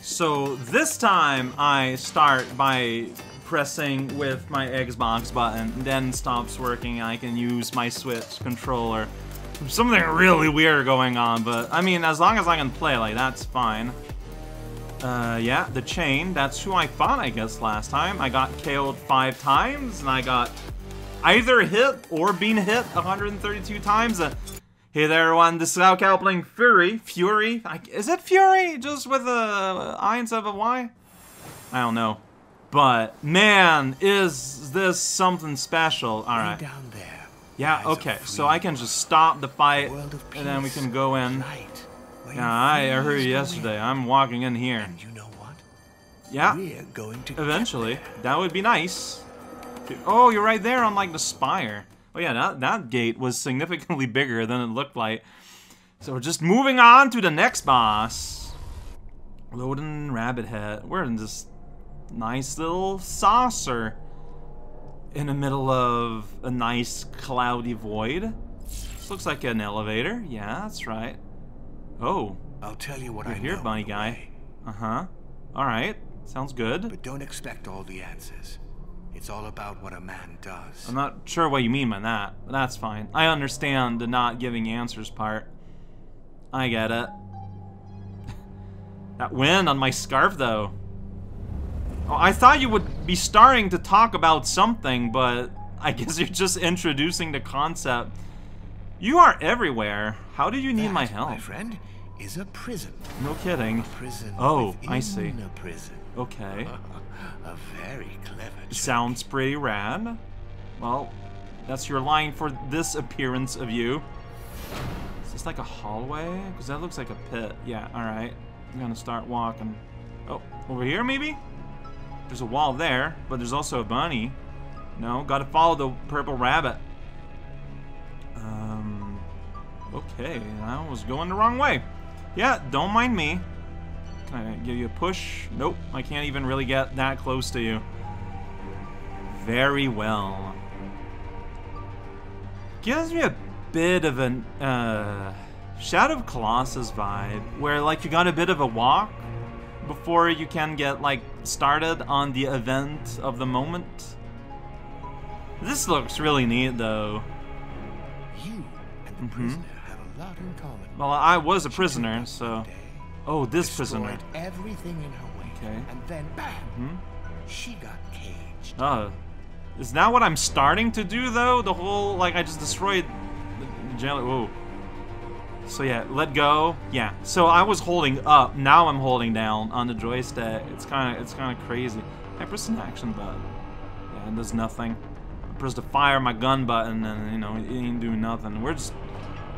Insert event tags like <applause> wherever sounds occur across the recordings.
So this time I start by pressing with my Xbox button, then stops working. I can use my Switch controller. Something really weird going on, but I mean, as long as I can play, like, that's fine. Uh, yeah, the chain, that's who I fought, I guess, last time. I got KO'd five times, and I got either hit or being hit 132 times. Uh, hey there, everyone, this is raocow playing Furi. Fury? I, is it Fury? Just with a I instead of a Y? I don't know. But, man, is this something special. Alright. Down there. Yeah, okay, so I can just stop the fight, and then we can go in. Where Yeah, I your heard you yesterday. going. I'm walking in here. And you know what? Yeah, We're going to eventually. That would be nice. Oh, you're right there on, like, the spire. Oh, yeah, that, that gate was significantly <laughs> bigger than it looked like. So we're just moving on to the next boss. Loading Rabbit Head. We're in this nice little saucer in the middle of a nice cloudy void. This looks like an elevator. Yeah, that's right. Oh, I'll tell you what you're I here, know bunny guy. Uh-huh. Alright, sounds good. But don't expect all the answers. It's all about what a man does. I'm not sure what you mean by that, but that's fine. I understand the not giving answers part. I get it. that wind on my scarf, though. Oh, I thought you would be starting to talk about something, but I <laughs> guess you're just introducing the concept. You are everywhere. How do you need That, my help? my friend, is a prison. No kidding. A prison. Oh, I see. A prison. Okay. <laughs> a very clever. trick. Sounds pretty rad. Well, that's your line for this appearance of you. Is this like a hallway? Because that looks like a pit. Yeah, alright. I'm gonna start walking. Oh, over here maybe? There's a wall there, but there's also a bunny. No, gotta follow the purple rabbit. Um, okay, I was going the wrong way. Yeah, don't mind me. Can I give you a push? Nope, I can't even really get that close to you. Very well. Gives me a bit of an uh, Shadow of Colossus vibe, where like you got a bit of a walk before you can get like started on the event of the moment. This looks really neat though. You and the Mhm. prisoner have a lot in common. Well, I was a prisoner, so. Oh, this prisoner. everything in her way. Okay. And then, bam! Hmm? She got caged. Oh. Is that what I'm starting to do, though? The whole, like, I just destroyed the. Whoa. So, yeah, let go. Yeah. So I was holding up. Now I'm holding down on the joystick. It's kind of, it's kind of crazy. I press an action button. Yeah, it does nothing. I press the fire my gun button, and, you know, it ain't doing nothing. We're just,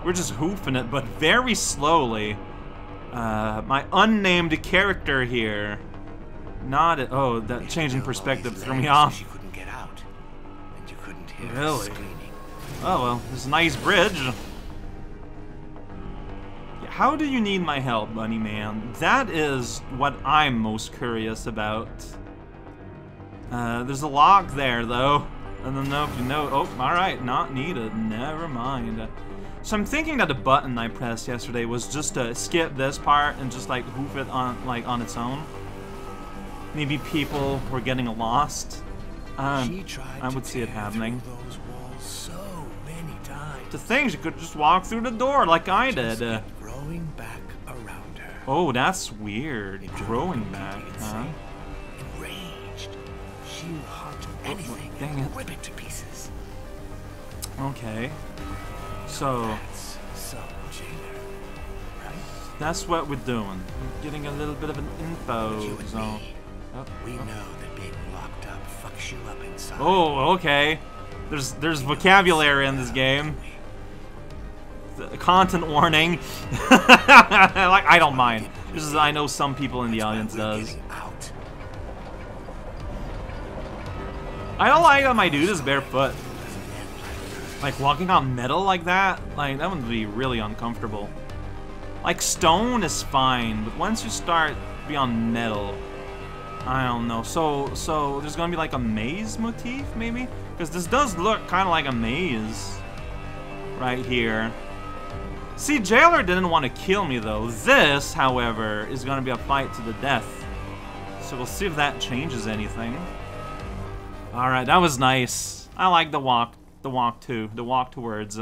we're just hoofing it, but very slowly. Uh, my unnamed character here. Not at, oh, that change in perspective threw me off. She couldn't get out. And you couldn't hear Really? screaming. Oh well, there's a nice bridge. How do you need my help, Bunny Man? That is what I'm most curious about. Uh, there's a lock there, though. I don't know if you know. Oh, alright, not needed. Never mind. So I'm thinking that the button I pressed yesterday was just to skip this part and just like hoof it on like on its own. Maybe people were getting lost. Um, I would see it happening. so many times. The things you could just walk through the door like I did. kept growing back around her. Oh, that's weird. It Growing back, huh? Enraged, she will hunt anything dang and it. rip it to pieces. Okay. So, That's jailer, right? that's what we're doing. We're getting a little bit of an info zone. Oh, we know that being locked up fucks you up inside. Oh, okay. There's there's vocabulary in this game. The content warning. <laughs> like I don't mind. This is I know some people in the audience does. out. I don't like that my dude is barefoot. Like. Walking on metal like that, like that would be really uncomfortable. Like stone is fine, but once you start to be on metal, I don't know. So so there's gonna be like a maze motif maybe, because this does look kind of like a maze right here. See, Jailer didn't want to kill me though. This, however, is gonna be a fight to the death. So we'll see if that changes anything. Alright, that was nice. I like the walk, the walk to, the walk towards.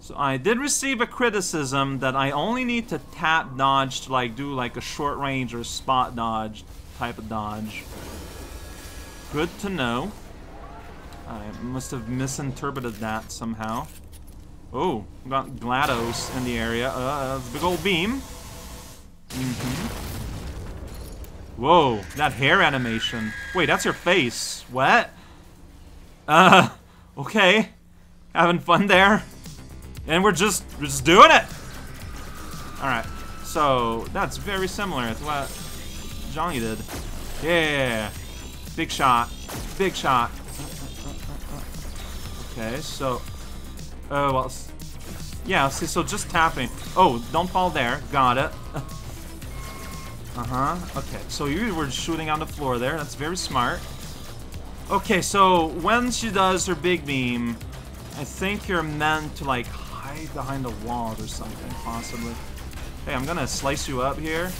So I did receive a criticism that I only need to tap dodge to like do like a short range or spot dodge type of dodge. Good to know. I must have misinterpreted that somehow. Oh, got GLaDOS in the area. Uh, big old beam. Mm -hmm. Whoa, that hair animation. Wait, that's your face. What? Uh, okay. Having fun there. And we're just, we're just doing it. Alright, so that's very similar to what Johnny did. Yeah, big shot, big shot. Okay, so Oh, well, yeah, see, so just tapping. Oh, don't fall there. Got it. <laughs> uh-huh. Okay, so you were shooting on the floor there. That's very smart. Okay, so when she does her big beam, I think you're meant to, like, hide behind the walls or something, possibly. Hey, I'm gonna slice you up here.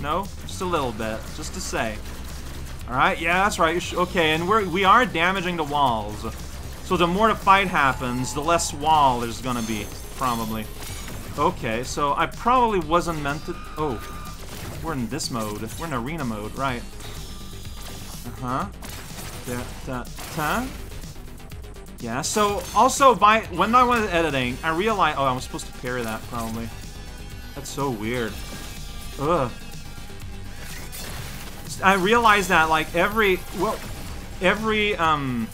No? Just a little bit, just to say. Alright, yeah, that's right. Okay, and we're, we are damaging the walls. So the more the fight happens, the less wall there's gonna be, probably. Okay, so I probably wasn't meant to... Oh, we're in this mode. We're in arena mode, right. Uh-huh. Da, da, da. Yeah, so also by when I was editing, I realized... Oh, I was supposed to parry that, probably. That's so weird. Ugh. I realized that, like, every... Well, every, um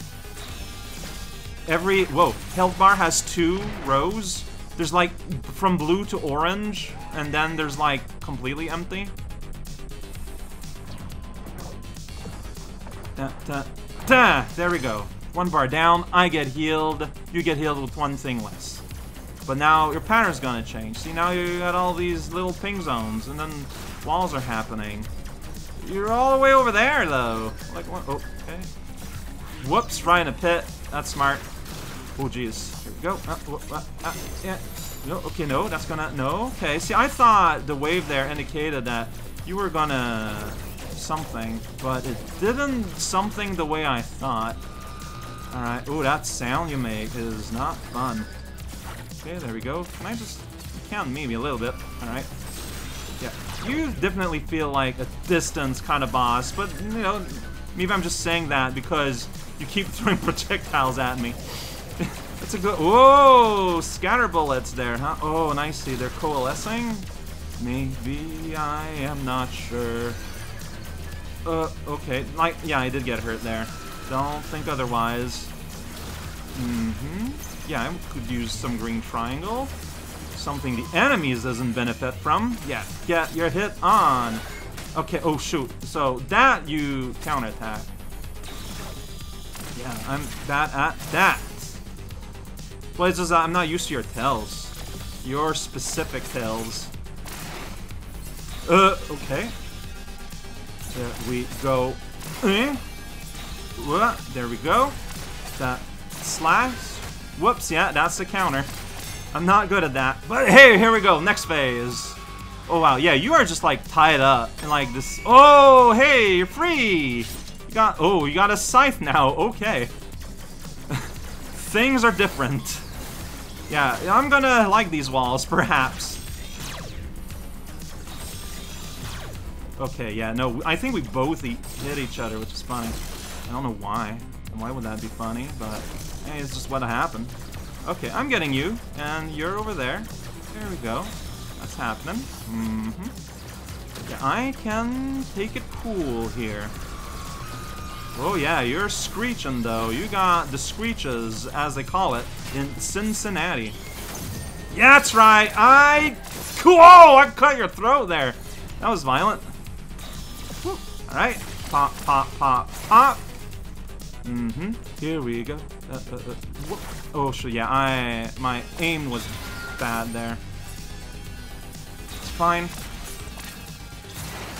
every, whoa, health bar has two rows. There's like from blue to orange, and then there's like completely empty. Da, da, there we go. One bar down, I get healed, you get healed with one thing less. But now your pattern's gonna change. See, now you got all these little ping zones, and then walls are happening. You're all the way over there, though. Like, what? Oh, okay. Whoops, right in a pit. That's smart. Oh, jeez. Here we go. Uh, uh, uh, yeah. No, okay, no, that's gonna... No, okay. See, I thought the wave there indicated that you were gonna... something, but it didn't something the way I thought. Alright. Oh, that sound you make is not fun. Okay, there we go. Can I just... count maybe a little bit. Alright. Yeah. You definitely feel like a distance kind of boss, but, you know, maybe I'm just saying that because you keep <laughs> throwing projectiles at me. <laughs> That's a good. Whoa! Scatter bullets there, huh? Oh, nice. See, they're coalescing. Maybe I am not sure. Uh, okay. Like, yeah, I did get hurt there. Don't think otherwise. Mm-hmm. Yeah, I could use some green triangle. Something the enemies doesn't benefit from. Yeah, get your hit on. Okay, oh shoot. So that you counterattack. Yeah, I'm bad at that. Well, it's just I'm not used to your tails. Your specific tails. Uh, okay. There we go. Eh? There we go. That slash. Whoops, yeah, that's the counter. I'm not good at that. But hey, here we go. Next phase. Oh, wow. Yeah, you are just, like, tied up. And, like, this... Oh, hey, you're free. You got... Oh, you got a scythe now. Okay. <laughs> Things are different. Yeah, I'm gonna like these walls, <laughs> perhaps. Okay, yeah, no, I think we both hit each other, which is funny. I don't know why. Why would that be funny? But, hey, it's just what happened. Okay, I'm getting you, and you're over there. There we go. That's happening. Mm-hmm. Yeah, I can take it cool here. Oh yeah, you're screeching though. You got the screeches, as they call it, in Cincinnati. Yeah, that's right. I... Oh, I cut your throat there. That was violent. Alright. Pop, pop, pop, pop. Mm-hmm. Here we go. Uh, uh, uh. Oh, so yeah, I... My aim was bad there. It's fine.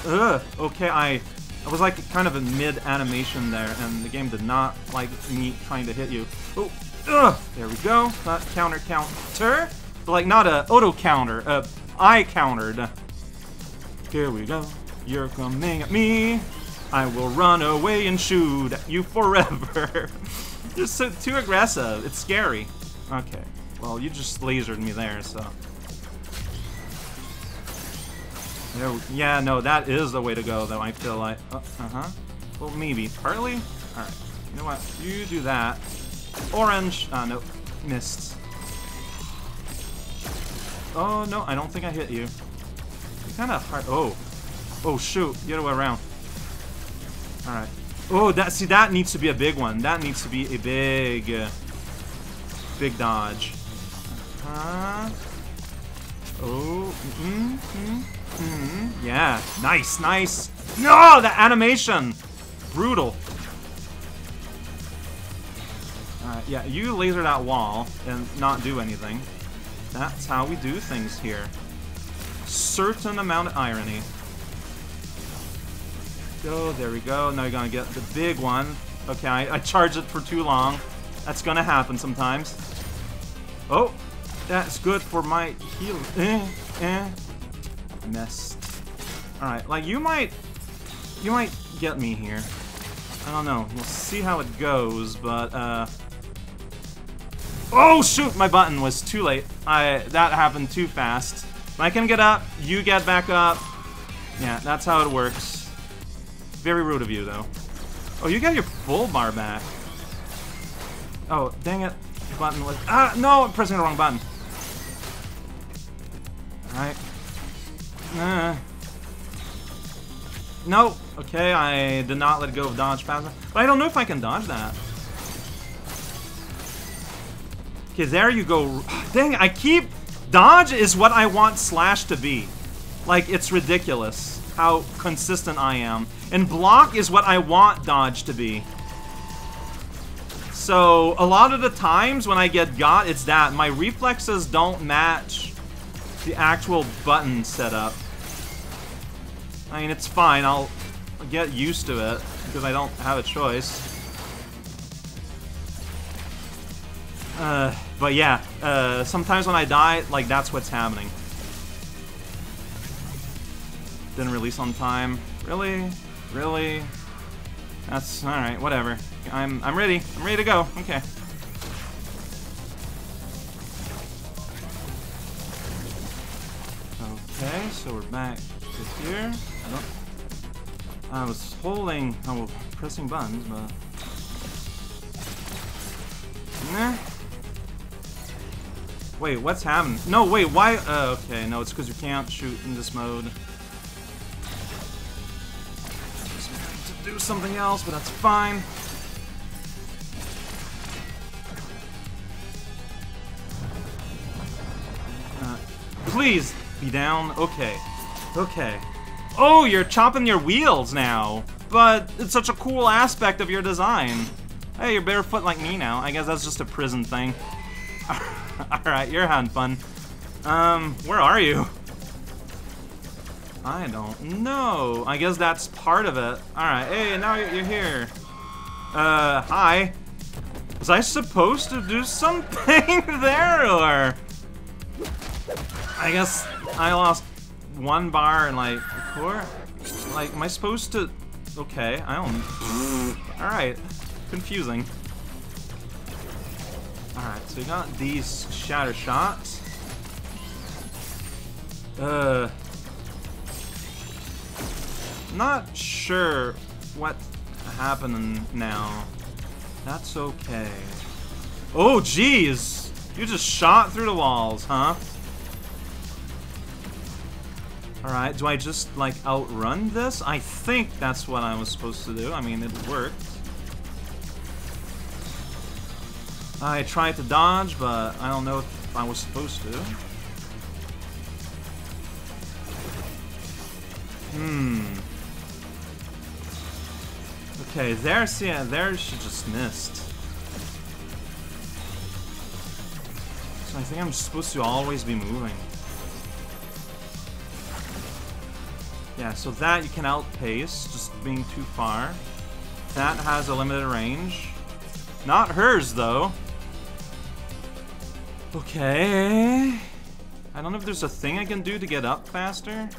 Ugh. Okay, I I was like kind of a mid-animation there, and the game did not like me trying to hit you. Oh, ugh, there we go. That counter counter. like not a auto counter, uh, I countered. Here we go. You're coming at me. I will run away and shoot at you forever. <laughs> You're so too aggressive. It's scary. Okay. Well, you just lasered me there, so. There, yeah, no, that is the way to go, though, I feel like. Uh, uh-huh. Well, maybe. Partly? Alright. You know what? You do that. Orange. Ah, no. Missed. Oh, no, I don't think I hit you. You kind of hard. Oh. Oh, shoot. The other way around. Alright. Oh, that see, that needs to be a big one. That needs to be a big, uh, big dodge. Uh, oh, mm, mm, mm, yeah, nice, nice. No, the animation, brutal. Alright, yeah, you laser that wall and not do anything. That's how we do things here. Certain amount of irony. Go, there we go. Now you're gonna get the big one. Okay, I, I charged it for too long. That's gonna happen sometimes. Oh, that's good for my heal. Eh, eh. Missed. Alright, like you might, you might get me here. I don't know. We'll see how it goes, but, uh... Oh, shoot! My button was too late. I That happened too fast. I can get up, you get back up. Yeah, that's how it works. Very rude of you, though. Oh, you got your full bar back. Oh, dang it. Button was... Ah, no! I'm pressing the wrong button. Alright. Nah. No. Okay, I did not let go of dodge fast But I don't know if I can dodge that. Okay, there you go. <sighs> Dang, I keep... Dodge is what I want Slash to be. Like, it's ridiculous how consistent I am. And block is what I want Dodge to be. So, a lot of the times when I get got, it's that. My reflexes don't match the actual button setup. I mean, it's fine. I'll get used to it because I don't have a choice. Uh, but yeah, uh, sometimes when I die, like, that's what's happening. Didn't release on time. Really? Really? That's, alright, whatever. I'm, I'm ready. I'm ready to go. Okay. Okay, so we're back to here. I, I was holding, I was pressing buttons, but... Nah. Wait, what's happening? No, wait, why? Uh, okay, no, it's because you can't shoot in this mode. Do something else, but that's fine. Uh, please be down. Okay. Okay. Oh, you're chopping your wheels now. But it's such a cool aspect of your design. Hey, you're barefoot like me now. I guess that's just a prison thing. <laughs> Alright, you're having fun. Um, where are you? I don't know. I guess that's part of it. Alright, hey, now you're here. Uh, hi. Was I supposed to do <laughs> something there, or...? I guess I lost one bar and, like, four? Like, am I supposed to... Okay, I don't... Alright. Confusing. Alright, so we got these shatter shots. Uh, not sure what happening now. That's okay. Oh, jeez! You just shot through the walls, huh? Alright, do I just, like, outrun this? I think that's what I was supposed to do. I mean, it worked. I tried to dodge, but I don't know if I was supposed to. Hmm. Okay, there's yeah, there she just missed. So I think I'm supposed to always be moving. Yeah, so that you can outpace, just being too far. That has a limited range. Not hers, though. Okay. I don't know if there's a thing I can do to get up faster.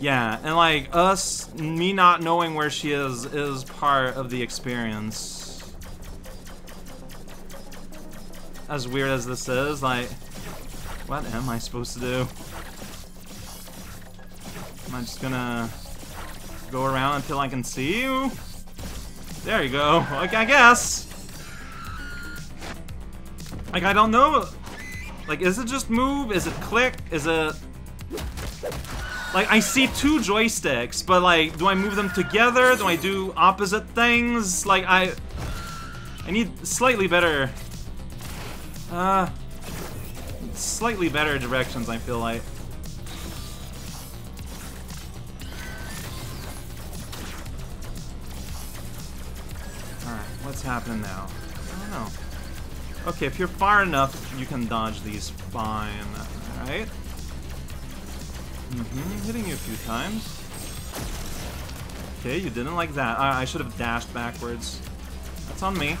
Yeah, and like us, me not knowing where she is, is part of the experience. As weird as this is, like, what am I supposed to do? Am I just gonna go around until I can see you? There you go. Like, I guess. Like, I don't know. Like, is it just move? Is it click? Is it... Like, I see two joysticks, but like, do I move them together? Do I do opposite things? Like, I... I need slightly better... Uh... Slightly better directions, I feel like. Alright, what's happening now? I don't know. Okay, if you're far enough, you can dodge these fine. Alright? Mm-hmm, hitting you a few times. Okay, you didn't like that. I, I should have dashed backwards. That's on me.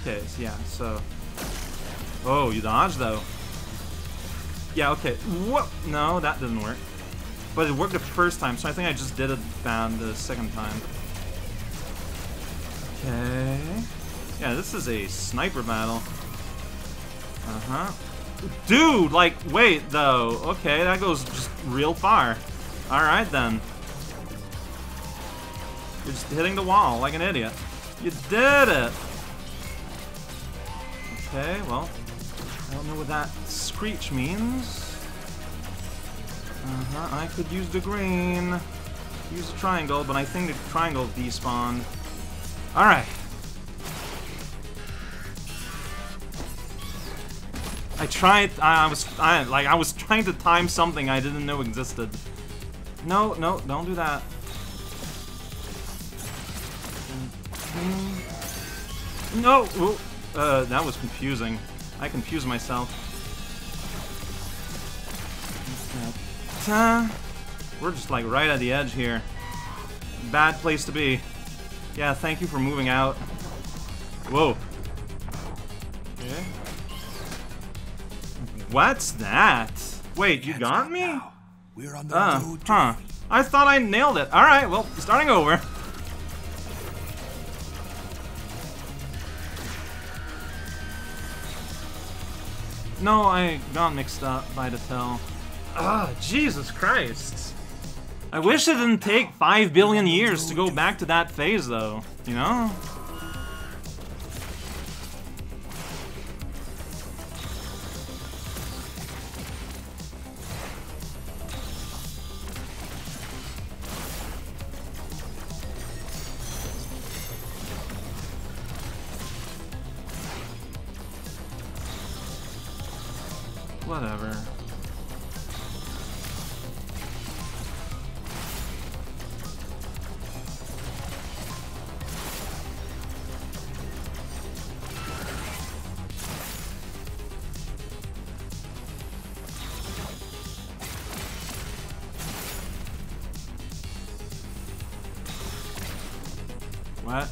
Okay, so yeah, so... Oh, you dodged, though. Yeah, okay. What? No, that didn't work. But it worked the first time, so I think I just did it bad the second time. Okay. Yeah, this is a sniper battle. Uh-huh. Dude, like, wait, though. Okay, that goes just real far. Alright, then. You're just hitting the wall like an idiot. You did it! Okay, well, I don't know what that screech means. Uh-huh, I could use the green. Use the triangle, but I think the triangle despawned. Alright. I tried, I, I was, I, like, I was trying to time something I didn't know existed. No, no, don't do that. No! Ooh. Uh, that was confusing. I confused myself. We're just like right at the edge here. Bad place to be. Yeah, thank you for moving out. Whoa. Okay. What's that? Wait, you got me? Now, we're on the Uh, road huh. I thought I nailed it. Alright, well, starting over. No, I got mixed up by the tell. Ah, Jesus Christ. I wish it didn't take 5 billion years to go back to that phase, though. You know? What?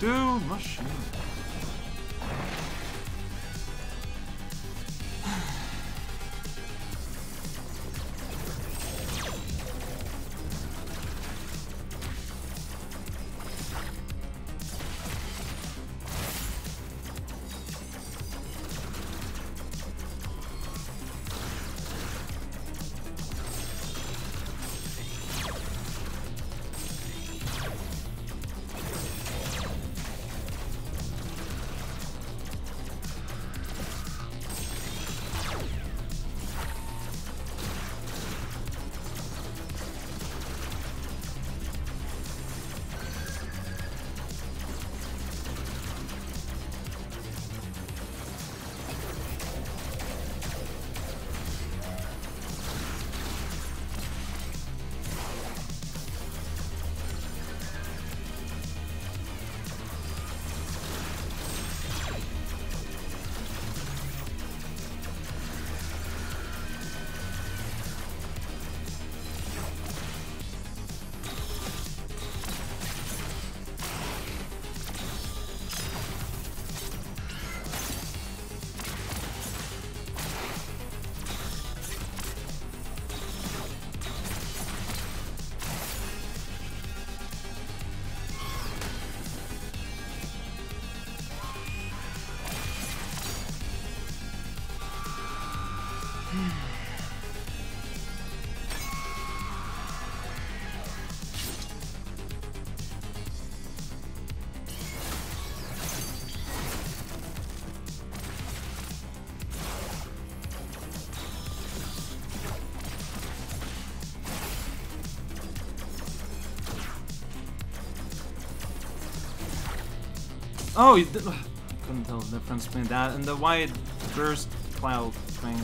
Dude, mushroom. Oh, you <sighs> couldn't tell the difference between that and the white burst cloud thing.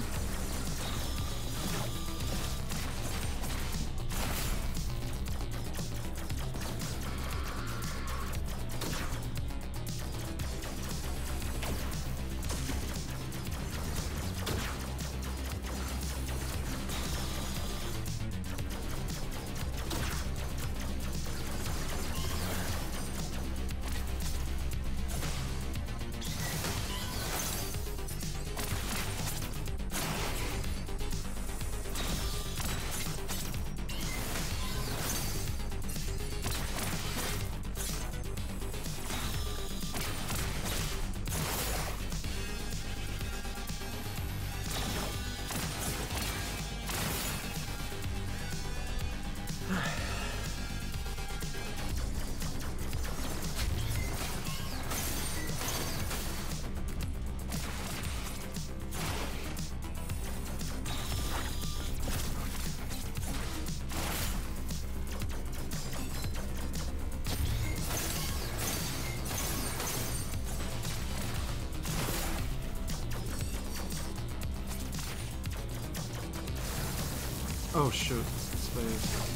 Oh shoot, space.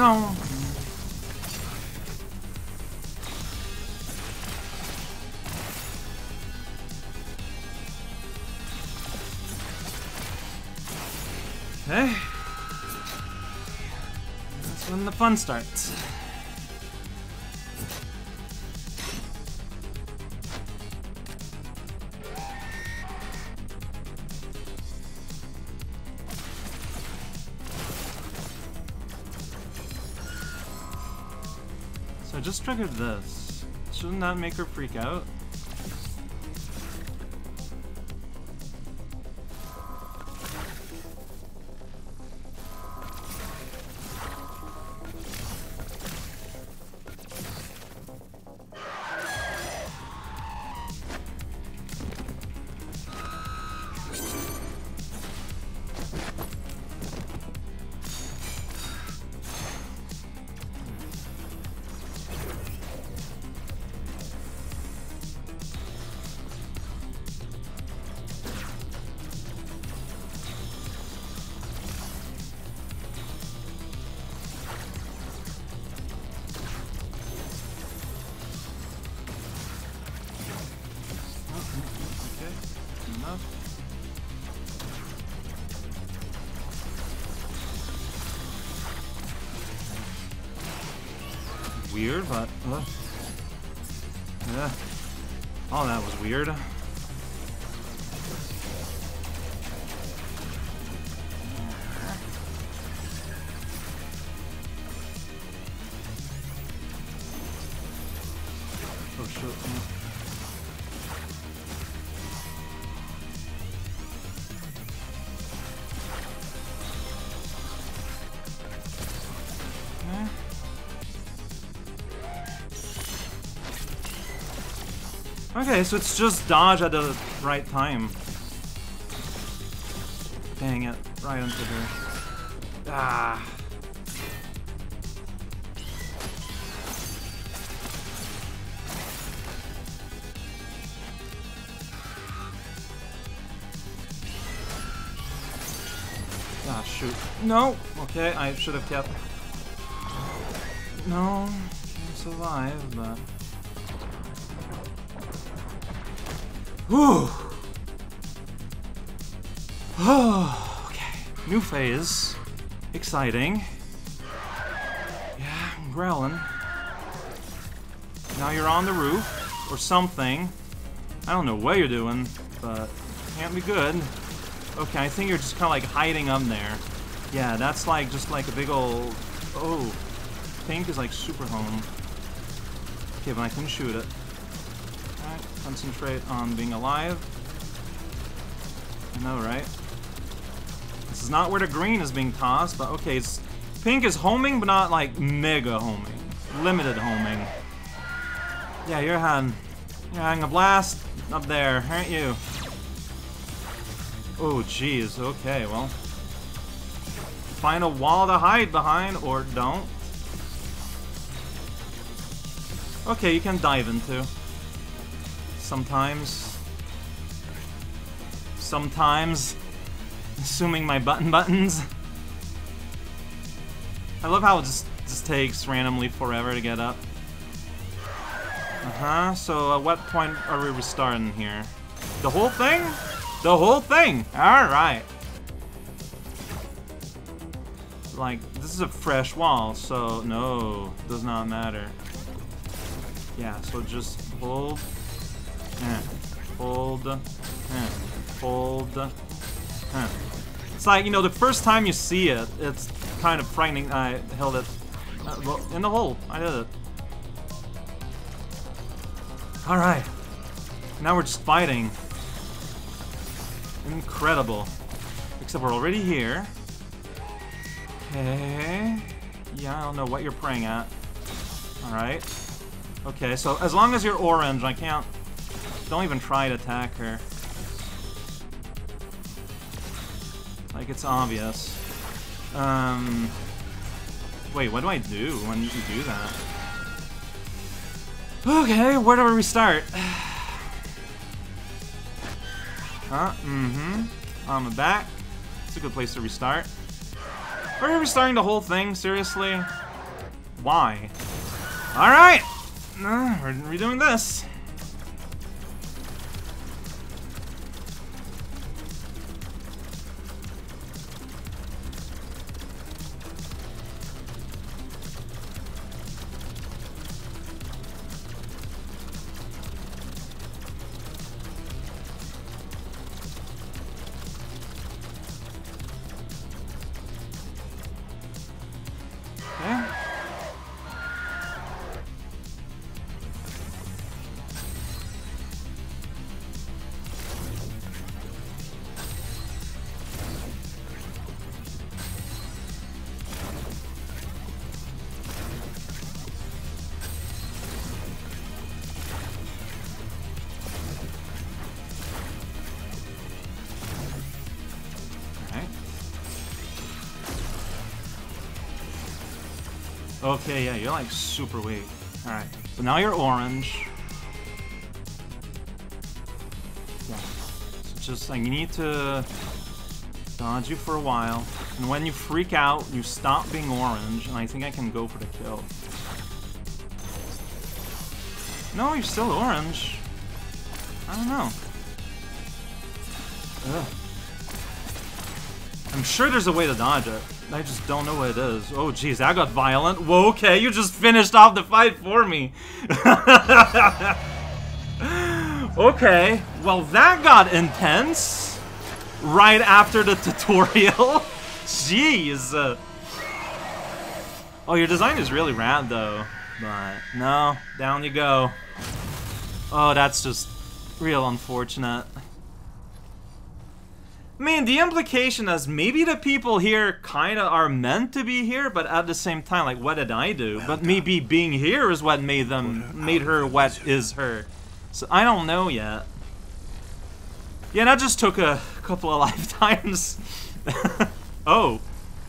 No. Okay. That's when the fun starts. I just triggered this. Shouldn't that make her freak out? Weird, but uh, yeah. Oh, that was weird. Okay, so it's just dodge at the right time. Dang it, right into her. Ah. Ah, shoot. No! Okay, I should have kept no, can't survive, but... Whew! Oh, <sighs> okay. New phase. Exciting. Yeah, I'm growling. Now you're on the roof, or something. I don't know what you're doing, but can't be good. Okay, I think you're just kind of like hiding up there. Yeah, that's like just like a big old... Oh, pink is like super home. Okay, but I can shoot it. Concentrate on being alive. I know, right? This is not where the green is being tossed, but okay, it's... Pink is homing, but not like mega homing. Limited homing. Yeah, you're having... You're having a blast up there, aren't you? Oh, jeez. Okay, well. Find a wall to hide behind, or don't. Okay, you can dive into. Sometimes. Sometimes. Assuming my button buttons. I love how it just, just takes randomly forever to get up. Uh-huh, so at what point are we restarting here? The whole thing? The whole thing! Alright. Like, this is a fresh wall, so no, does not matter. Yeah, so just hold, eh, hold, eh, hold, eh. It's like, you know, the first time you see it, it's kind of frightening. I held it uh, in the hole. I did it. Alright. Now we're just fighting. Incredible. Except we're already here. Okay. Yeah, I don't know what you're praying at. Alright. Okay, so as long as you're orange, I can't... Don't even try to attack her. Like, it's obvious. Um... Wait, what do I do when you do that? Okay, where do we start? Huh? <sighs> Mm-hmm. On the back. It's a good place to restart. Are we restarting the whole thing? Seriously? Why? Alright! Uh, we're redoing this. Okay, yeah, you're like super weak. Alright, so now you're orange. Yeah. So just like you need to dodge you for a while. And when you freak out, you stop being orange, and I think I can go for the kill. No, you're still orange. I don't know. Ugh. I'm sure there's a way to dodge it. I just don't know what it is. Oh, jeez, that got violent. Whoa, okay, you just finished off the fight for me. <laughs> okay, well, that got intense. Right after the tutorial. <laughs> jeez. Oh, your design is really rad, though. But, no, down you go. Oh, that's just real unfortunate. I mean, the implication is maybe the people here kind of are meant to be here, but at the same time, like, what did I do? Well but done. maybe being here is what made them, her made her what is her. So I don't know yet. Yeah, that just took a couple of <laughs> lifetimes. <laughs> oh.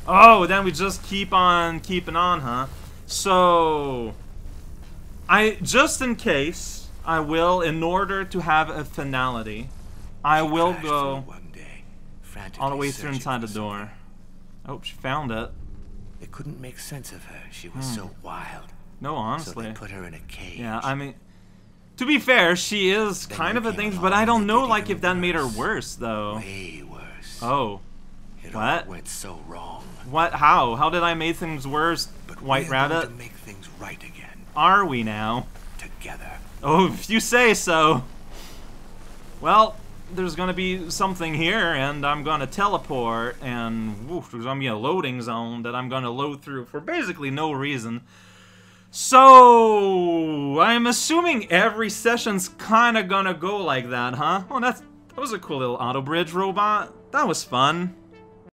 Oh, then we just keep on keeping on, huh? So, I, just in case, I will, in order to have a finality, I will go all the way through inside the door. Oh, she found it. They couldn't make sense of her. She was hmm. so wild. No, honestly. So they put her in a cage. Yeah, I mean, to be fair, she is Then kind of a thing, but I don't know like if that made her worse. worse though. Way worse. Oh, it what? went so wrong. what? How? How did I make things worse, But White Rabbit? to make things right again. Are we now? Together. Oh, if you say so. Well, there's gonna be something here, and I'm gonna teleport, and woof, there's gonna be a loading zone that I'm gonna load through for basically no reason. So, I'm assuming every session's kinda gonna go like that, huh? Well, that's, that was a cool little auto bridge robot. That was fun.